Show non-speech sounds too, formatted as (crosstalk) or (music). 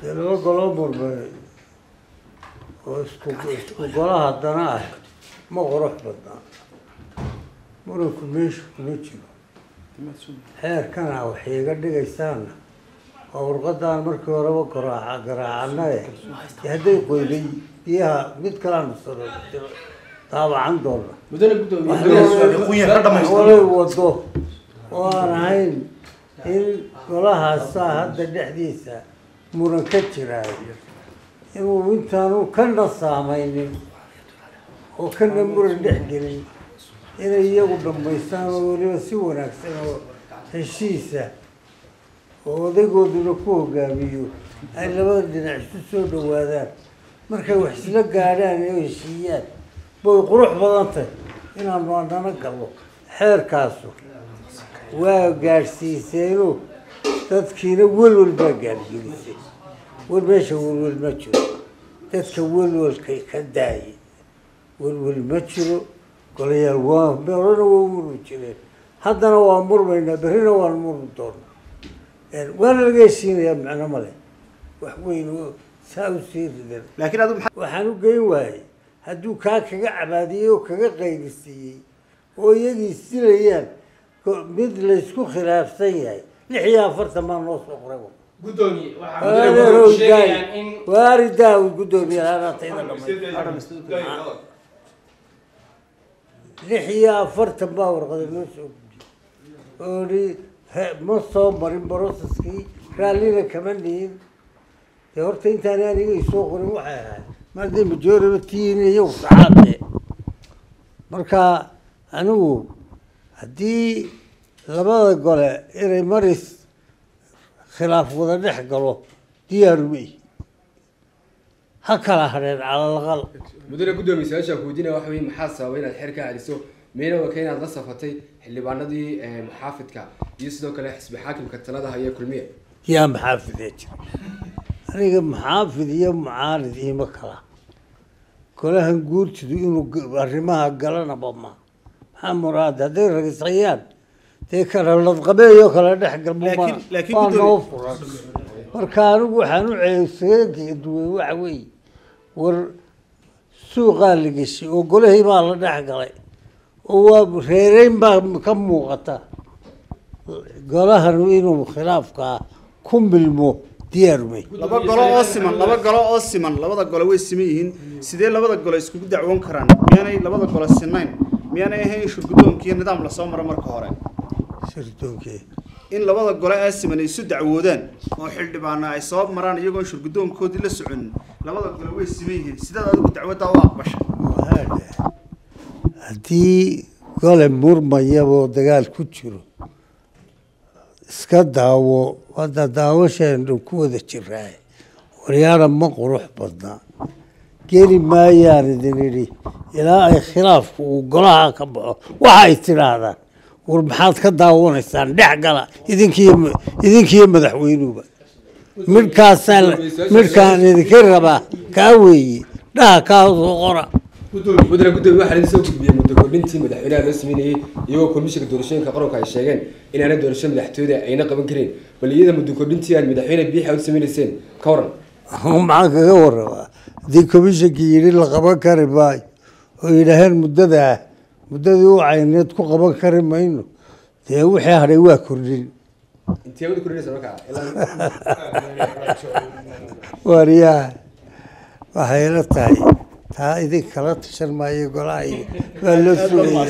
dee laba goloo murmay oo isku isku gola haddana ah ma qurux badnaa muranku meesha kuma jiro xeerkana waxay iga dhigaysaana waa warqadaan markii horeba garaaca garaacanae dee hadday qoyday biyaha mid kalaan saro daabacan doona walay wado oo aan ahayn in golahaasaa hadda dhexdiisa muran ka jiraayo inuu intaanu kana saamaynin oo kana muran dhex gelin. Inay iyagu dhammaystaan oo weliba si wanaagsan oo heshiisa oo odaygooduna ku hogaamiyo ay labada dhinac isu soo dhawaadaan markay wax isla gaadhaan oo heshiiyaan bay qurux badan tahay inaanu anana galno xeerkaasu waa gaadhsiiseeno dadkiina welwel baa gaadhgelisay war meesha welwel ma jiro. Dadka welwelkay ka daayay welwel ma jiro. Golayaal waa horena waa murmi jireen. Haddana waa murmaynaa berrina waan murmi doonaa. Waana laga heshiinayaa macno male wax weyn oo saa u sii ridan laakiin adu maxaa waxaan u geyn waayey. Hadduu kaa kaga cabaadiyey oo kaga qaylisiiyey oo iyagii silayaan mid laysku khilaafsan yahay lix iyo afartan baa noo soo qoray gudoomiye waxaa mudane gudoomiye sheegayaan in waari daawud guddoomiye laanaatayda dhamay lix iyo afartan baa warqada noo soo he- ma soo marin broseskii raallina kama nihin dee horta intaan aniga isoo qorin waxay ahayd maadee majoraba tiin iyagu saxaade marka anigu haddii labada gole inay maris khilaaf wada dhex galo diyaaru ma ihi ha kala hadheen calalaqal mudane gudoomiye su'aasha ku weydiinaya waxa weye maxaa sababay inaad xeer ka celiso miyayna waka inaad la safatay xildhibaanadii eh, muxaafidka iyo sidoo kale xisbi xaakimka talada haya kulmiye yaa maxaafidee jira. Aniga maxaafid iyo mucaarid iima kala. Golahan guurtidu inuu arrimaha galanaba ma. Maxaa muraad? Hadday ragisayaan dee kala ladqabeeyo kala dhex noo furan. Marka anigu waxaan u ceesaga duway waxa weeye. War suuqaa la geshay oo golahii baa la dhex galay oo waa reereyn baa ka muuqata. Golahan inuu khilaafkaa ku milmo diyaar may laba golo oo siman laba golo oo siman labada gole way siman yihiin. Sidee labada gole iskugu dacwoon karaan? Miyaanay labada gole sinayn miyaanay ahayn in shurguddoonkiiyo nidaam la soo maro marka hore sirtoonkee in labada gole ee siman ay isu dacwoodaan oo xildhibaana ay soo maraan iyagoon shurguddoonkoodii la soconin labada gole way siman yihiin sidaad adigu dacwaddaa u aqbashay? Waxa haddii gole murmayaboo dagaal ku jiro iska daawo hadda daawasheenu ku wada jiraa waryaana ma qurux badna. Geli maayaan idin idhi ilaa ay khilaafku uu golaha ka baxo waxay tidhaahdaan war maxaad ka daawanaysaan dhex gala. Idinkiyo idinkiyo madaxweynuhuba midhkaasaa midhkaan idinka rabaa kaa weeye dhaha kaa soo qora. Mudane gudoomiye waxaa laidin soo gudbiyey muddo kordhintii madaxweynaha loo sameynayey iyagoo komishinka doorashooyinka qaranka ay sheegeen inaana doorasho madaxtooyada ayna qaban karin. Bal iyada muddo kordhintii aad madaxweyne biixa u sameynayseen ka waran maxaan kaga warramaa haddii komishankii yidhi la qaban kari maayo oo yidhaaheen muddadaa muddadii u cayneed ku qaban kari mayno. Dee wixii hadhay waa kordhin. Waaryaha waxay la tahay. Taa idin kala tashan maayo golaha iyo (laughs) waa loo sugaya